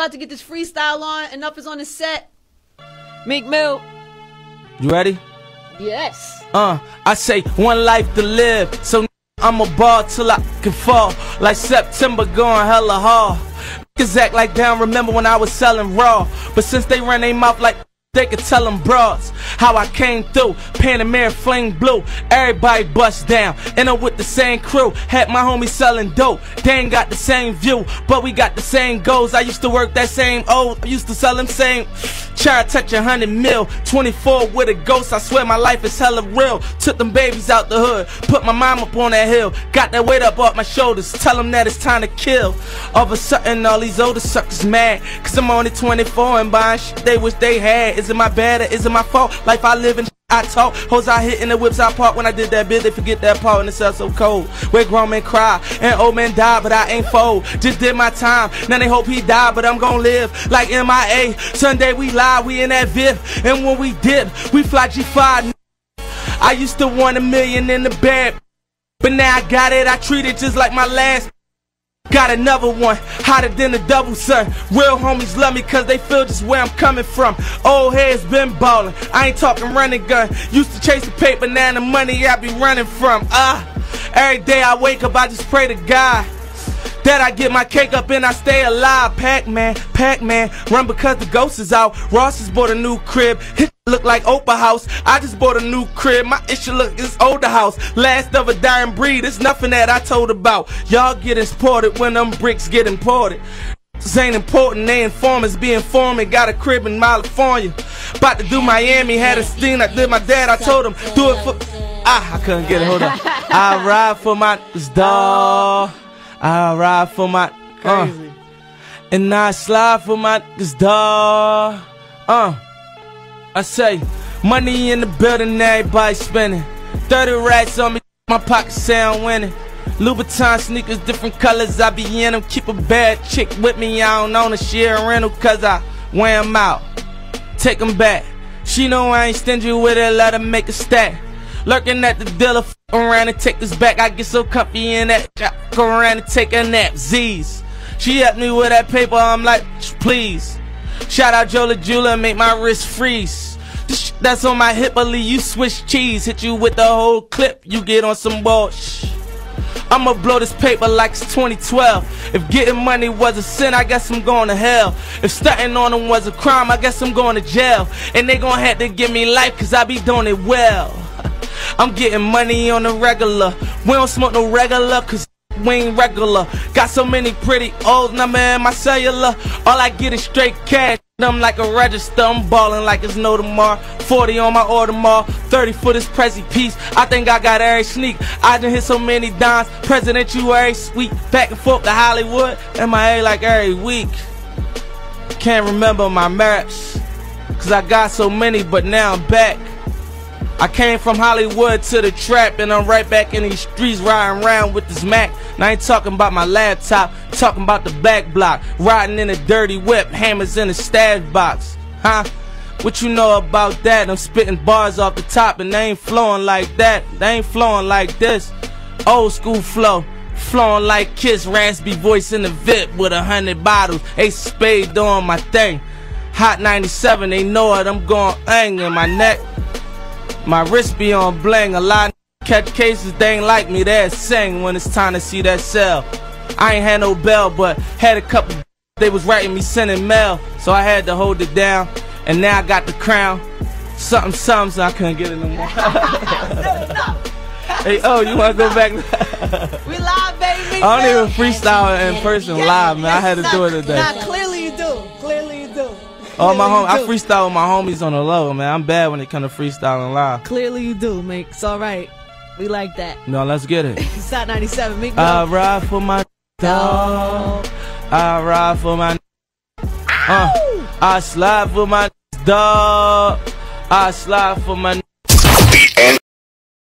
about to get this freestyle on. Enough is on the set. Meek Mill. You ready? Yes. Uh, I say one life to live, so I'ma ball till I can fall. Like September going hella hard. Niggas act like they don't remember when I was selling raw. But since they run their mouth like they could tell them broads how I came through. Panamera flame blue. Everybody bust down. And I'm with the same crew. Had my homies selling dope. They ain't got the same view, but we got the same goals. I used to work that same old. I used to sell them same. Try to touch a hundred mil. 24 with a ghost. I swear my life is hella real. Took them babies out the hood. Put my mom up on that hill. Got that weight up off my shoulders. Tell them that it's time to kill. All of a sudden, all these older suckers mad. Cause I'm only 24 and buying shit they wish they had. Is it my bad or is it my fault? Life I live in, I talk. Hoes I hit in the whips I park. When I did that bit, they forget that part and it's so cold. Where grown men cry and old men die, but I ain't fold. Just did my time. Now they hope he die, but I'm gonna live like MIA. Sunday we lie, we in that VIP. And when we dip, we fly G5. I used to want a million in the bed. But now I got it, I treat it just like my last. Got another one, hotter than a double sun. Real homies love me cause they feel just where I'm coming from. Old heads been ballin', I ain't talking running gun. Used to chase the paper, now the money I be running from. Ah, uh, every day I wake up, I just pray to God. That I get my cake up and I stay alive. Pac-Man, Pac-Man, run because the ghost is out. Ross has bought a new crib. Hit look like Oprah House. I just bought a new crib. My issue look is older house. Last of a dying breed. It's nothing that I told about. Y'all get imported when them bricks get imported. This ain't important, they informers be informing. Got a crib in California. About to do Miami, had a sting. I did my dad, I told him, do it for. Ah, I couldn't get it, hold on. I ride for my dog. I ride for my uh, Crazy. and I slide for my dawg. Uh, I say, money in the building, everybody spending. 30 racks on me, my pocket sound winning. Louboutin sneakers, different colors, I be in them. Keep a bad chick with me, I don't own a share rental, cause I wear 'em out. Take 'em back. She know I ain't stingy with it, let her make a stack. Lurking at the dealer, f around and take this back. I get so comfy in that, go around and take a nap. Z's. She helped me with that paper, I'm like, please. Shout out Jola Jula, make my wrist freeze. That's on my hip, believe you switch cheese. Hit you with the whole clip, you get on some bullshit. I'ma blow this paper like it's 2012. If getting money was a sin, I guess I'm going to hell. If stunting on them was a crime, I guess I'm going to jail. And they gon' have to give me life, cause I be doing it well. I'm getting money on the regular. We don't smoke no regular, cause we ain't regular. Got so many pretty old number in my cellular. All I get is straight cash. I'm like a register, I'm ballin' like it's no tomorrow. 40 on my order, Audemars, 30 for this Prezi piece. I think I got every sneak. I done hit so many dimes. President, you every sweet. Back and forth to Hollywood. MIA like every week. Can't remember my maps. Cause I got so many, but now I'm back. I came from Hollywood to the trap, and I'm right back in these streets riding around with this Mac. I ain't talking about my laptop, talking about the back block, riding in a dirty whip, hammers in a stash box. Huh? What you know about that? I'm spitting bars off the top, and they ain't flowing like that. They ain't flowing like this. Old school flow. Flowing like Kiss, raspy voice in the VIP with a hundred bottles. Ace spade doing my thing. Hot 97, they know it. I'm going ang in my neck. My wrist be on bling. A lot of catch cases, they ain't like me. They sing when it's time to see that cell. I ain't had no bell, but had a couple. They was writing me sending mail, so I had to hold it down. And now I got the crown. Something, something, so I couldn't get it no more. hey, oh, you wanna go back? We live, baby. I don't even freestyle in person live, man. I had to do it today. Oh my Clearly hom, I freestyle with my homies on the low, man. I'm bad when it comes to freestyling live. Clearly you do. It's all right. We like that. No, let's get it. It's Hot 97. Meek I ride for my dog. I ride for my. Uh, I slide for my dog. I slide for my.